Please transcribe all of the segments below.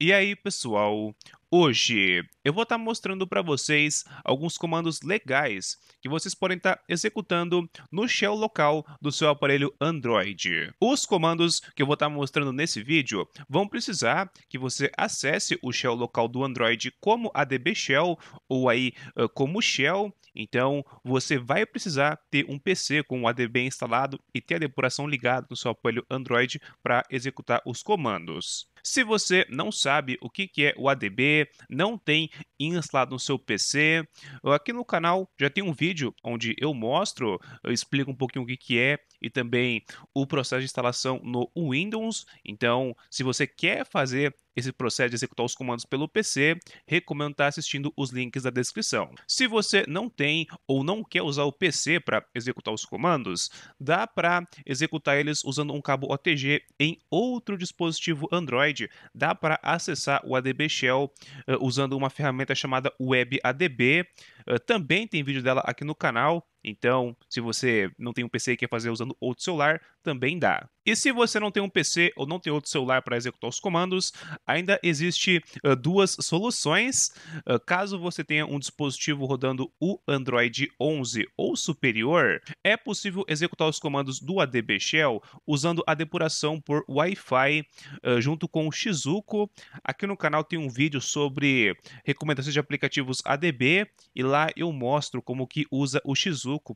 E aí, pessoal? Hoje eu vou estar mostrando para vocês alguns comandos legais que vocês podem estar executando no shell local do seu aparelho Android. Os comandos que eu vou estar mostrando nesse vídeo vão precisar que você acesse o shell local do Android como ADB Shell ou aí como shell. Então você vai precisar ter um PC com o ADB instalado e ter a depuração ligada no seu aparelho Android para executar os comandos. Se você não sabe o que é o ADB, não tem instalado no seu PC, aqui no canal já tem um vídeo onde eu mostro, eu explico um pouquinho o que é e também o processo de instalação no Windows. Então, se você quer fazer esse processo de executar os comandos pelo PC, recomendo estar assistindo os links da descrição. Se você não tem ou não quer usar o PC para executar os comandos, dá para executar eles usando um cabo OTG em outro dispositivo Android. Dá para acessar o ADB Shell uh, usando uma ferramenta chamada WebADB. Uh, também tem vídeo dela aqui no canal. Então, se você não tem um PC e quer fazer usando outro celular, também dá. E se você não tem um PC ou não tem outro celular para executar os comandos, ainda existe uh, duas soluções. Uh, caso você tenha um dispositivo rodando o Android 11 ou superior, é possível executar os comandos do ADB Shell usando a depuração por Wi-Fi uh, junto com o Shizuku. Aqui no canal tem um vídeo sobre recomendações de aplicativos ADB e lá eu mostro como que usa o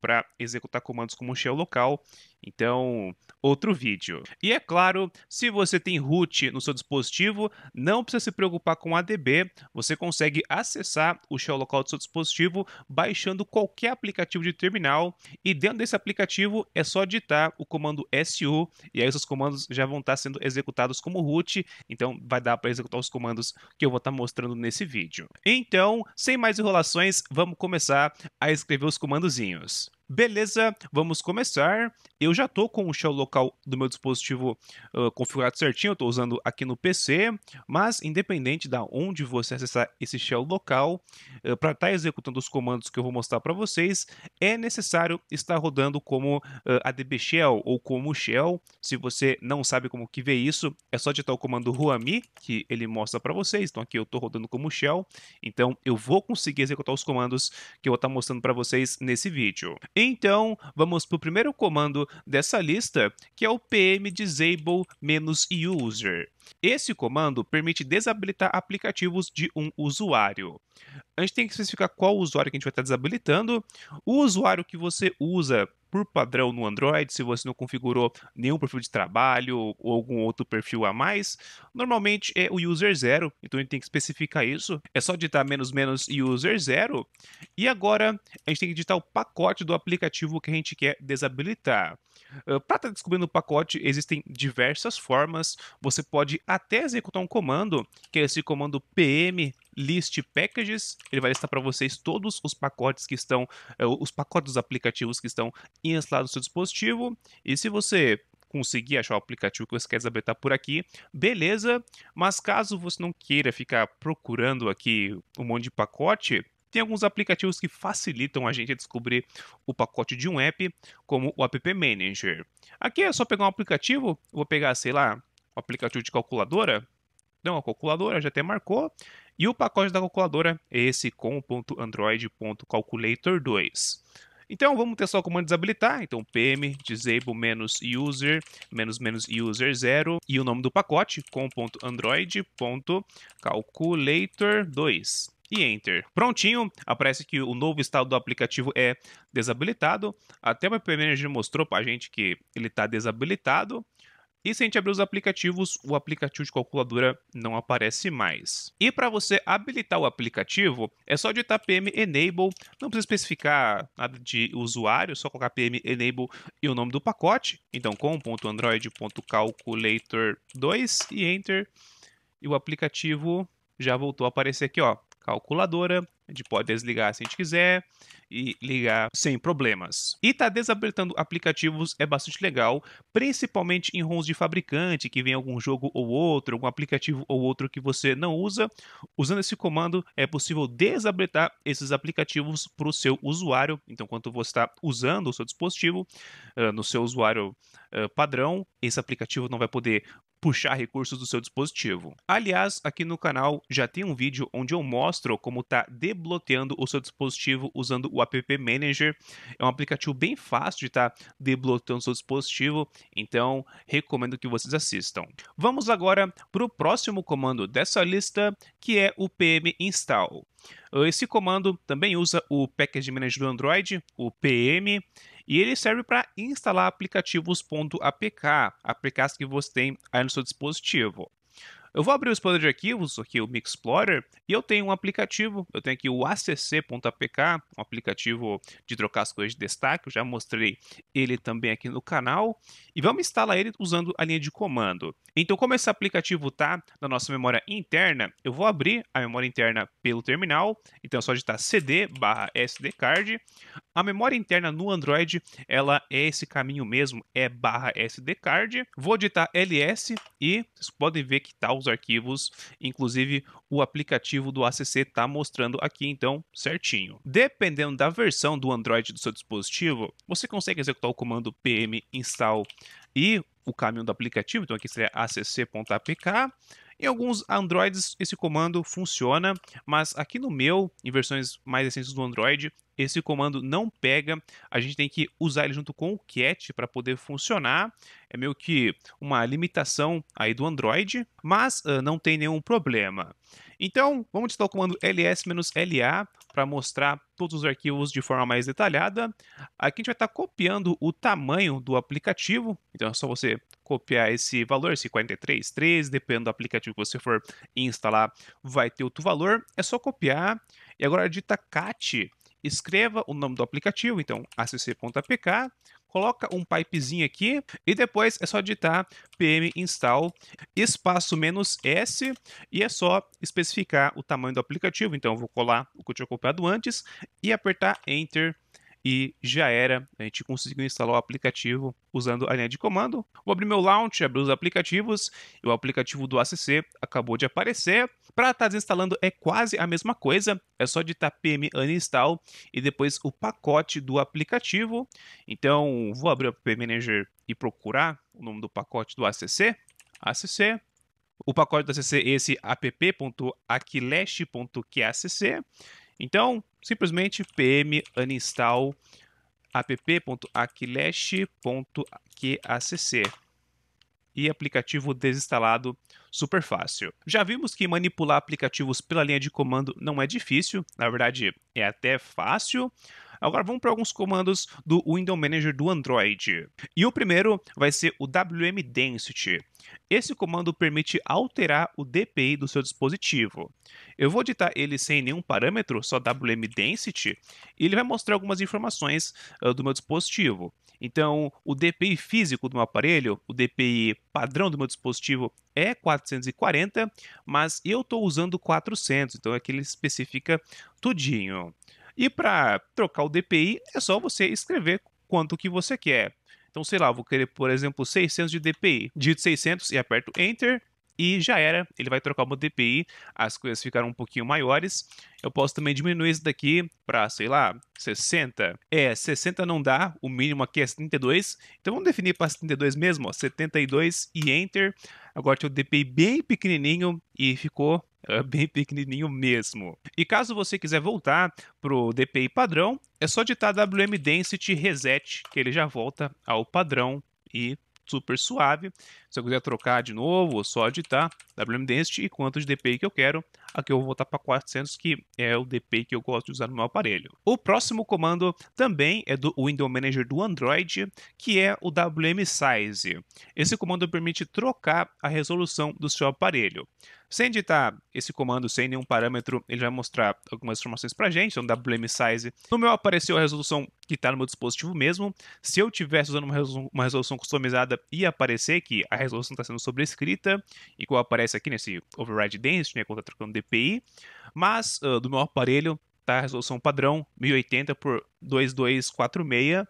Para executar comandos como shell local. Então, outro vídeo. E é claro, se você tem root no seu dispositivo, não precisa se preocupar com ADB, você consegue acessar o shell local do seu dispositivo baixando qualquer aplicativo de terminal e dentro desse aplicativo é só digitar o comando su e aí esses comandos já vão estar sendo executados como root, então vai dar para executar os comandos que eu vou estar mostrando nesse vídeo. Então, sem mais enrolações, vamos começar a escrever os comandozinhos. service. Beleza, vamos começar. Eu já estou com o shell local do meu dispositivo uh, configurado certinho, eu estou usando aqui no PC, mas independente da onde você acessar esse shell local, uh, para estar tá executando os comandos que eu vou mostrar para vocês, é necessário estar rodando como uh, ADB Shell ou como Shell. Se você não sabe como que vê isso, é só digitar o comando ruami, que ele mostra para vocês. Então aqui eu estou rodando como Shell, então eu vou conseguir executar os comandos que eu vou estar tá mostrando para vocês nesse vídeo. Então, vamos para o primeiro comando dessa lista, que é o pm disable-user. Esse comando permite desabilitar aplicativos de um usuário. A gente tem que especificar qual usuário que a gente vai estar desabilitando. O usuário que você usa por padrão no Android, se você não configurou nenhum perfil de trabalho ou algum outro perfil a mais, normalmente é o user zero, então a gente tem que especificar isso. É só digitar menos menos user zero. E agora a gente tem que digitar o pacote do aplicativo que a gente quer desabilitar. Para estar descobrindo o pacote, existem diversas formas. Você pode até executar um comando, que é esse comando pm list packages. Ele vai listar para vocês todos os pacotes que estão, os pacotes dos aplicativos que estão instalados no seu dispositivo. E se você conseguir achar o aplicativo que você quer desabilitar por aqui, beleza. Mas caso você não queira ficar procurando aqui um monte de pacote, tem alguns aplicativos que facilitam a gente a descobrir o pacote de um app, como o App Manager. Aqui é só pegar um aplicativo, vou pegar, sei lá, o aplicativo de calculadora. Não, a calculadora já até marcou. E o pacote da calculadora é esse com.android.calculator2. Então vamos só o comando desabilitar, então pm disable menos user menos menos user 0 e o nome do pacote com.android.calculator2 e Enter. Prontinho, aparece que o novo estado do aplicativo é desabilitado. Até o App Manager mostrou para a gente que ele está desabilitado. E se a gente abrir os aplicativos, o aplicativo de calculadora não aparece mais. E para você habilitar o aplicativo, é só digitar pm enable, não precisa especificar nada de usuário, só colocar pm enable e o nome do pacote. Então com.android.calculator2 e enter. E o aplicativo já voltou a aparecer aqui, ó calculadora. A gente pode desligar se a gente quiser e ligar sem problemas. E tá desabilitando aplicativos é bastante legal, principalmente em ROMs de fabricante, que vem algum jogo ou outro, algum aplicativo ou outro que você não usa. Usando esse comando é possível desabilitar esses aplicativos para o seu usuário. Então, quando você está usando o seu dispositivo uh, no seu usuário uh, padrão, esse aplicativo não vai poder puxar recursos do seu dispositivo. Aliás, aqui no canal já tem um vídeo onde eu mostro como tá desbloqueando o seu dispositivo usando o App Manager. É um aplicativo bem fácil de estar tá desbloqueando o seu dispositivo, então recomendo que vocês assistam. Vamos agora para o próximo comando dessa lista, que é o pm install. Esse comando também usa o Package Manager do Android, o PM, e ele serve para instalar aplicativos.apk, APKs que você tem aí no seu dispositivo. Eu vou abrir o explorador de arquivos, aqui o Mix Explorer, e eu tenho um aplicativo, eu tenho aqui o acc.apk, um aplicativo de trocar as coisas de destaque, eu já mostrei ele também aqui no canal, e vamos instalar ele usando a linha de comando. Então, como esse aplicativo está na nossa memória interna, eu vou abrir a memória interna pelo terminal, então é só digitar cd barra sdcard. A memória interna no Android, ela é esse caminho mesmo, é barra sdcard. Vou digitar ls e vocês podem ver que está os arquivos, inclusive o aplicativo do ACC está mostrando aqui então certinho. Dependendo da versão do Android do seu dispositivo, você consegue executar o comando pm install e o caminho do aplicativo, então aqui seria acc.apk. Em alguns Androids esse comando funciona, mas aqui no meu, em versões mais recentes do Android, esse comando não pega, a gente tem que usar ele junto com o cat para poder funcionar. É meio que uma limitação aí do Android, mas uh, não tem nenhum problema. Então, vamos digitar o comando ls-la para mostrar todos os arquivos de forma mais detalhada. Aqui a gente vai estar tá copiando o tamanho do aplicativo, então é só você copiar esse valor, esse 43.3, dependendo do aplicativo que você for instalar, vai ter outro valor. É só copiar e agora digita cat escreva o nome do aplicativo, então acc.apk, coloca um pipezinho aqui e depois é só digitar pm install espaço menos s e é só especificar o tamanho do aplicativo. Então vou colar o que eu tinha copiado antes e apertar enter e já era. A gente conseguiu instalar o aplicativo usando a linha de comando. Vou abrir meu launch, abrir os aplicativos e o aplicativo do ACC acabou de aparecer. Para estar tá desinstalando é quase a mesma coisa, é só digitar pm uninstall e depois o pacote do aplicativo. Então vou abrir o App Manager e procurar o nome do pacote do ACC. ACC. O pacote do ACC é esse app.aquileste.qacc. Então, simplesmente pm uninstall app.aquileste.qacc e aplicativo desinstalado super fácil. Já vimos que manipular aplicativos pela linha de comando não é difícil, na verdade é até fácil. Agora vamos para alguns comandos do Window Manager do Android. E o primeiro vai ser o WM Density. Esse comando permite alterar o DPI do seu dispositivo. Eu vou ditar ele sem nenhum parâmetro, só WM Density, e ele vai mostrar algumas informações uh, do meu dispositivo. Então, o DPI físico do meu aparelho, o DPI padrão do meu dispositivo é 440, mas eu estou usando 400, então que ele especifica tudinho. E para trocar o DPI, é só você escrever quanto que você quer. Então, sei lá, vou querer, por exemplo, 600 de DPI. Digito 600 e aperto Enter e já era, ele vai trocar o meu DPI, as coisas ficaram um pouquinho maiores. Eu posso também diminuir isso daqui para, sei lá, 60. É, 60 não dá, o mínimo aqui é 72. Então vamos definir para 72 mesmo, ó, 72 e Enter. Agora tem o DPI bem pequenininho e ficou é bem pequenininho mesmo. E caso você quiser voltar para o DPI padrão, é só digitar WM Density Reset, que ele já volta ao padrão e super suave. Se eu quiser trocar de novo, só digitar WM Density e quanto de DPI que eu quero. Aqui eu vou voltar para 400, que é o DPI que eu gosto de usar no meu aparelho. O próximo comando também é do Window Manager do Android, que é o WM Size. Esse comando permite trocar a resolução do seu aparelho. Sem digitar esse comando sem nenhum parâmetro, ele vai mostrar algumas informações para gente, então WM Size. No meu apareceu a resolução que está no meu dispositivo mesmo. Se eu tivesse usando uma resolução, customizada, ia aparecer que a resolução está sendo sobrescrita, igual aparece aqui nesse Override Density, né, quando está trocando DPI. Mas uh, do meu aparelho está a resolução padrão 1080 por 2246.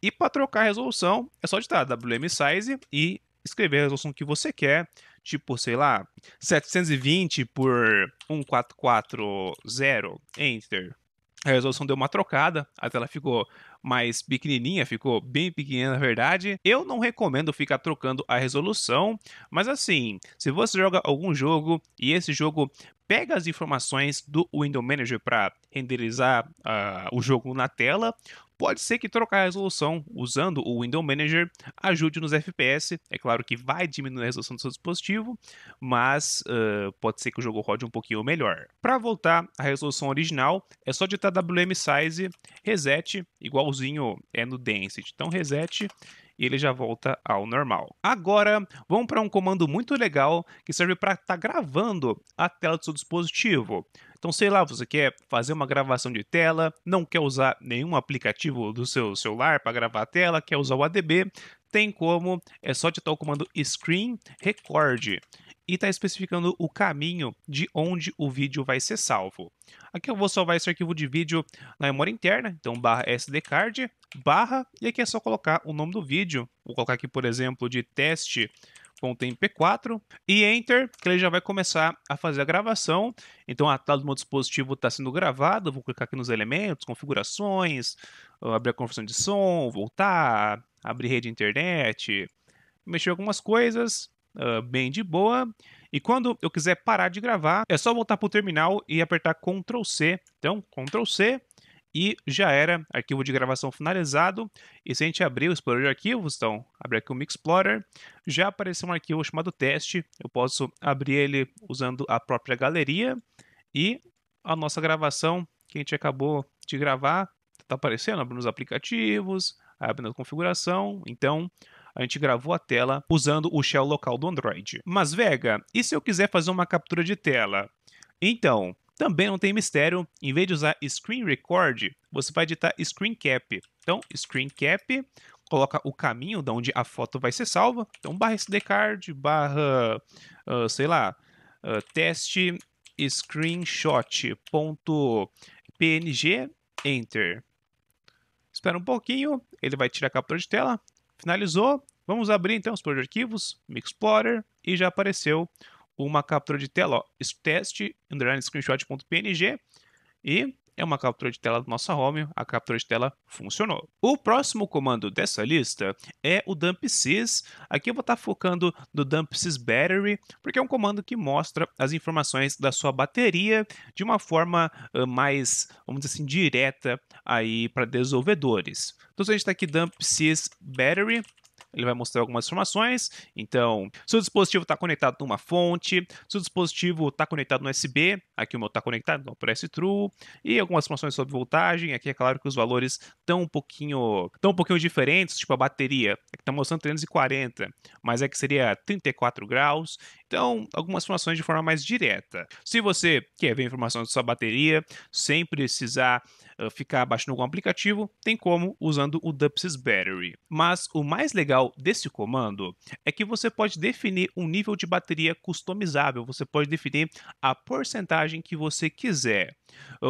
E para trocar a resolução, é só digitar WM Size e escrever a resolução que você quer tipo, sei lá, 720 por 1440, enter. A resolução deu uma trocada, a tela ficou mais pequenininha, ficou bem pequenininha na verdade. Eu não recomendo ficar trocando a resolução, mas assim, se você joga algum jogo e esse jogo pega as informações do Window Manager para renderizar uh, o jogo na tela, Pode ser que trocar a resolução usando o Window Manager ajude nos FPS. É claro que vai diminuir a resolução do seu dispositivo, mas uh, pode ser que o jogo rode um pouquinho melhor. Para voltar à resolução original, é só digitar WM Size Reset, igualzinho é no Density. Então, Reset e ele já volta ao normal. Agora, vamos para um comando muito legal que serve para estar tá gravando a tela do seu dispositivo. Então, sei lá, você quer fazer uma gravação de tela, não quer usar nenhum aplicativo do seu celular para gravar a tela, quer usar o ADB, tem como, é só digitar o comando screen record e está especificando o caminho de onde o vídeo vai ser salvo. Aqui eu vou salvar esse arquivo de vídeo na memória interna, então barra SD card, barra, e aqui é só colocar o nome do vídeo. Vou colocar aqui, por exemplo, de teste .mp4 e Enter, que ele já vai começar a fazer a gravação. Então a tela do meu dispositivo está sendo gravada, vou clicar aqui nos elementos, configurações, abrir a configuração de som, voltar, abrir rede internet, mexer algumas coisas, uh, bem de boa. E quando eu quiser parar de gravar, é só voltar para o terminal e apertar Ctrl C. Então, Ctrl C e já era, arquivo de gravação finalizado. E se a gente abrir o Explorer de arquivos, então, abrir aqui o Explorer, já apareceu um arquivo chamado teste. Eu posso abrir ele usando a própria galeria e a nossa gravação que a gente acabou de gravar está aparecendo, abrindo os aplicativos, abrindo a configuração. Então, a gente gravou a tela usando o shell local do Android. Mas, Vega, e se eu quiser fazer uma captura de tela? Então, também não tem mistério, em vez de usar Screen Record, você vai editar Screen Cap. Então, Screen Cap, coloca o caminho de onde a foto vai ser salva. Então, barra SD card, barra, uh, sei lá, uh, teste screenshot.png, enter. Espera um pouquinho, ele vai tirar a captura de tela, Finalizou. Vamos abrir então os de arquivos, Mix Explorer, e já apareceu uma captura de tela, ó, teste, screenshot.png, e é uma captura de tela da nossa home, a captura de tela funcionou. O próximo comando dessa lista é o dumpsys. Aqui eu vou estar focando no dumpsys battery, porque é um comando que mostra as informações da sua bateria de uma forma uh, mais, vamos dizer assim, direta aí para desenvolvedores. Então a gente está aqui dumpsys battery, ele vai mostrar algumas informações. Então, se o dispositivo está conectado numa fonte, se o dispositivo está conectado no USB, aqui o meu está conectado, então aparece true, e algumas informações sobre voltagem. Aqui é claro que os valores estão um pouquinho, estão um pouquinho diferentes, tipo a bateria, aqui está mostrando 340, mas é que seria 34 graus. Então, algumas informações de forma mais direta. Se você quer ver informações da sua bateria sem precisar ficar baixando algum aplicativo, tem como usando o Dupsys Battery. Mas o mais legal desse comando é que você pode definir um nível de bateria customizável. Você pode definir a porcentagem que você quiser.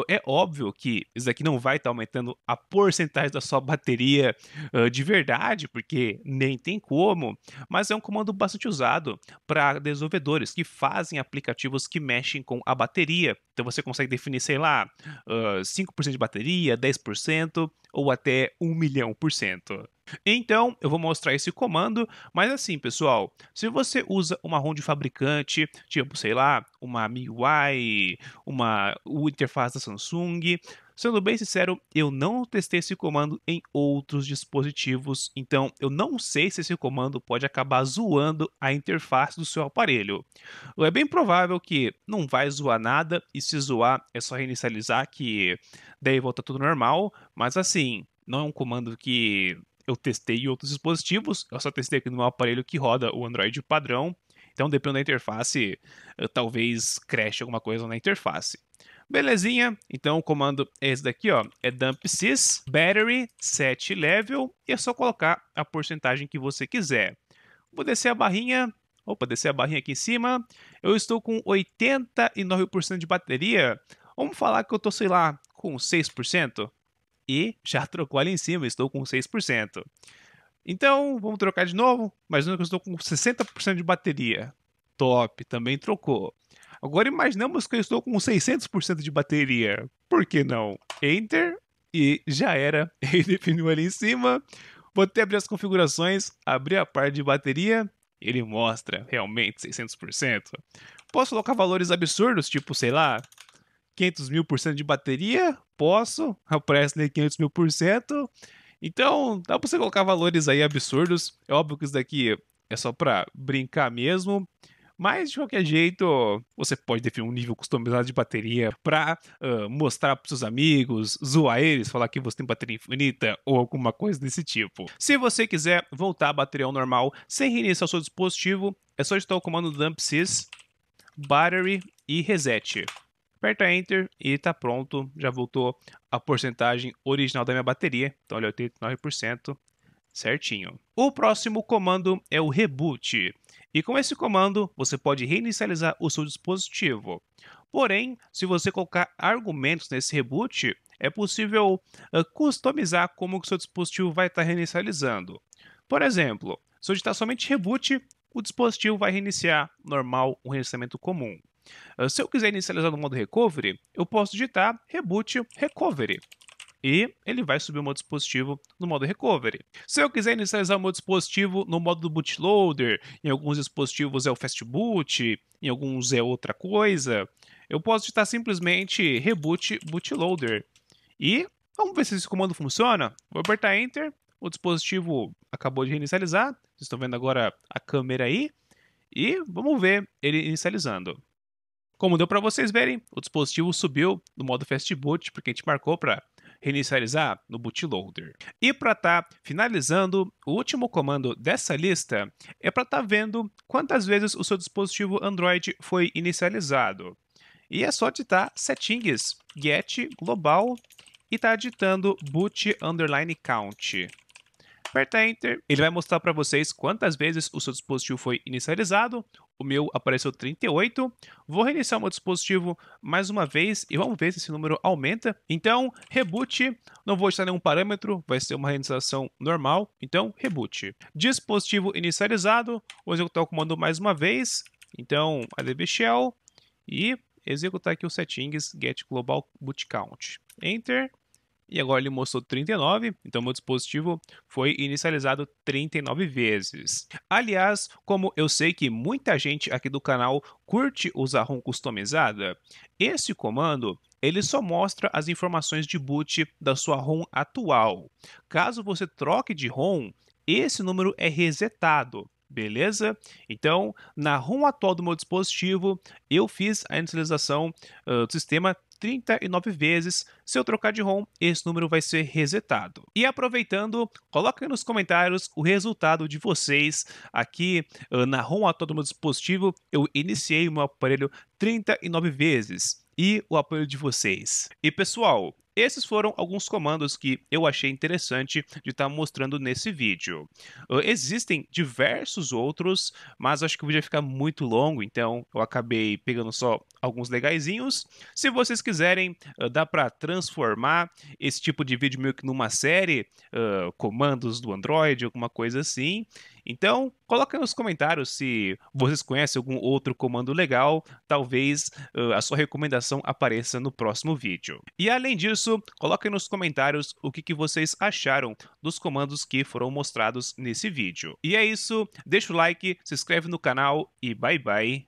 É óbvio que isso aqui não vai estar aumentando a porcentagem da sua bateria uh, de verdade, porque nem tem como, mas é um comando bastante usado para desenvolvedores que fazem aplicativos que mexem com a bateria. Então você consegue definir, sei lá, uh, 5% de bateria, 10% ou até 1 milhão por cento. Então, eu vou mostrar esse comando, mas assim, pessoal, se você usa uma ROM de fabricante, tipo, sei lá, uma MIUI, uma interface da Samsung, Sendo bem sincero, eu não testei esse comando em outros dispositivos, então eu não sei se esse comando pode acabar zoando a interface do seu aparelho. É bem provável que não vai zoar nada e se zoar é só reinicializar que daí volta tudo normal, mas assim, não é um comando que eu testei em outros dispositivos, eu só testei aqui no meu aparelho que roda o Android padrão. Então, dependendo da interface, talvez crash alguma coisa na interface. Belezinha, então o comando é esse daqui, ó, é dumpsys battery set level e é só colocar a porcentagem que você quiser. Vou descer a barrinha, opa, descer a barrinha aqui em cima, eu estou com 89% de bateria, vamos falar que eu estou, sei lá, com 6%, e já trocou ali em cima, estou com 6%. Então, vamos trocar de novo, mas eu estou com 60% de bateria. Top, também trocou. Agora imaginamos que eu estou com 600% de bateria. Por que não? Enter. e já era. Ele definiu ali em cima. Vou até abrir as configurações, abrir a parte de bateria, ele mostra realmente 600%. Posso colocar valores absurdos, tipo, sei lá, 500 mil por cento de bateria? Posso, aparece ali 500 mil por cento. Então, dá pra você colocar valores aí absurdos. É óbvio que isso daqui é só pra brincar mesmo. Mas, de qualquer jeito, você pode definir um nível customizado de bateria para uh, mostrar para seus amigos, zoar eles, falar que você tem bateria infinita ou alguma coisa desse tipo. Se você quiser voltar a bateria ao normal sem reiniciar o seu dispositivo, é só digitar o comando dump sys battery e reset. Aperta Enter e está pronto, já voltou a porcentagem original da minha bateria, então olha, 89%, certinho. O próximo comando é o reboot. E com esse comando, você pode reinicializar o seu dispositivo. Porém, se você colocar argumentos nesse reboot, é possível uh, customizar como o seu dispositivo vai estar reinicializando. Por exemplo, se eu digitar somente reboot, o dispositivo vai reiniciar normal, um reiniciamento comum. Uh, se eu quiser inicializar no modo recovery, eu posso digitar reboot recovery e ele vai subir o meu dispositivo no modo recovery. Se eu quiser inicializar o meu dispositivo no modo do bootloader, em alguns dispositivos é o fast boot, em alguns é outra coisa, eu posso digitar simplesmente reboot bootloader. E vamos ver se esse comando funciona. Vou apertar enter, o dispositivo acabou de reinicializar, vocês estão vendo agora a câmera aí, e vamos ver ele inicializando. Como deu para vocês verem, o dispositivo subiu no modo fast boot, porque a gente marcou para reinicializar no bootloader. E para estar tá finalizando, o último comando dessa lista é para estar tá vendo quantas vezes o seu dispositivo Android foi inicializado. E é só digitar settings get global e tá digitando boot underline count. Aperta Enter, ele vai mostrar para vocês quantas vezes o seu dispositivo foi inicializado. O meu apareceu 38. Vou reiniciar o meu dispositivo mais uma vez e vamos ver se esse número aumenta. Então, reboot, não vou digitar nenhum parâmetro, vai ser uma reinicialização normal. Então, reboot. Dispositivo inicializado, vou executar o comando mais uma vez. Então, adb shell e executar aqui os settings get global boot count. Enter e agora ele mostrou 39, então meu dispositivo foi inicializado 39 vezes. Aliás, como eu sei que muita gente aqui do canal curte usar ROM customizada, esse comando ele só mostra as informações de boot da sua ROM atual. Caso você troque de ROM, esse número é resetado beleza? Então, na ROM atual do meu dispositivo, eu fiz a inicialização uh, do sistema 39 vezes. Se eu trocar de ROM, esse número vai ser resetado. E aproveitando, coloque nos comentários o resultado de vocês. Aqui uh, na ROM atual do dispositivo, eu iniciei o meu aparelho 39 vezes e o apoio de vocês. E pessoal, esses foram alguns comandos que eu achei interessante de estar tá mostrando nesse vídeo. Uh, existem diversos outros, mas acho que o vídeo vai ficar muito longo, então eu acabei pegando só alguns legaisinhos. Se vocês quiserem, uh, dá para transformar esse tipo de vídeo meio que numa série, uh, comandos do Android, alguma coisa assim. Então, coloque nos comentários se vocês conhecem algum outro comando legal, talvez uh, a sua recomendação apareça no próximo vídeo. E além disso, coloquem nos comentários o que, que vocês acharam dos comandos que foram mostrados nesse vídeo. E é isso, deixa o like, se inscreve no canal e bye bye,